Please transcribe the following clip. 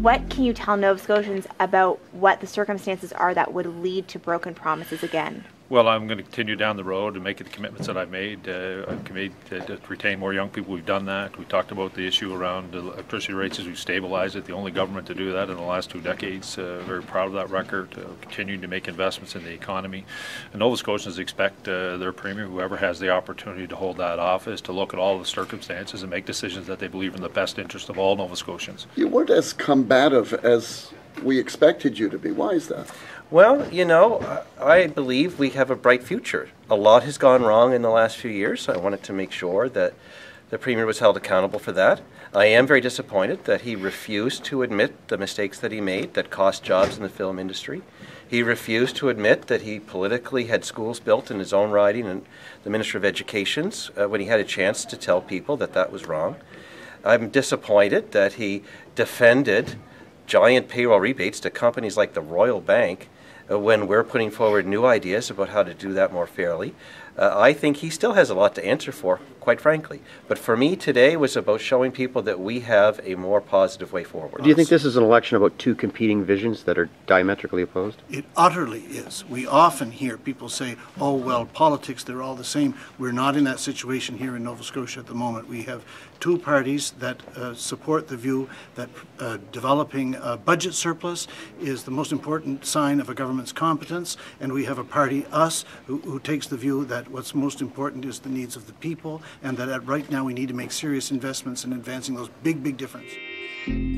What can you tell Nova Scotians about what the circumstances are that would lead to broken promises again? Well, I'm going to continue down the road and make the commitments that I've made. Uh, I've committed to, to retain more young people. We've done that. We talked about the issue around electricity rates as we've stabilized it. The only government to do that in the last two decades. Uh, very proud of that record. Uh, continuing to make investments in the economy. And Nova Scotians expect uh, their premier, whoever has the opportunity to hold that office, to look at all the circumstances and make decisions that they believe in the best interest of all Nova Scotians. You weren't as combative as we expected you to be. Why is that? Well, you know, I believe we have a bright future. A lot has gone wrong in the last few years. I wanted to make sure that the Premier was held accountable for that. I am very disappointed that he refused to admit the mistakes that he made that cost jobs in the film industry. He refused to admit that he politically had schools built in his own riding and the Minister of Education's uh, when he had a chance to tell people that that was wrong. I'm disappointed that he defended giant payroll rebates to companies like the Royal Bank uh, when we're putting forward new ideas about how to do that more fairly. Uh, I think he still has a lot to answer for, quite frankly. But for me, today was about showing people that we have a more positive way forward. Do you think this is an election about two competing visions that are diametrically opposed? It utterly is. We often hear people say, oh, well, politics, they're all the same. We're not in that situation here in Nova Scotia at the moment. We have two parties that uh, support the view that uh, developing a budget surplus is the most important sign of a government's competence, and we have a party, us, who, who takes the view that what's most important is the needs of the people, and that at, right now we need to make serious investments in advancing those big, big differences.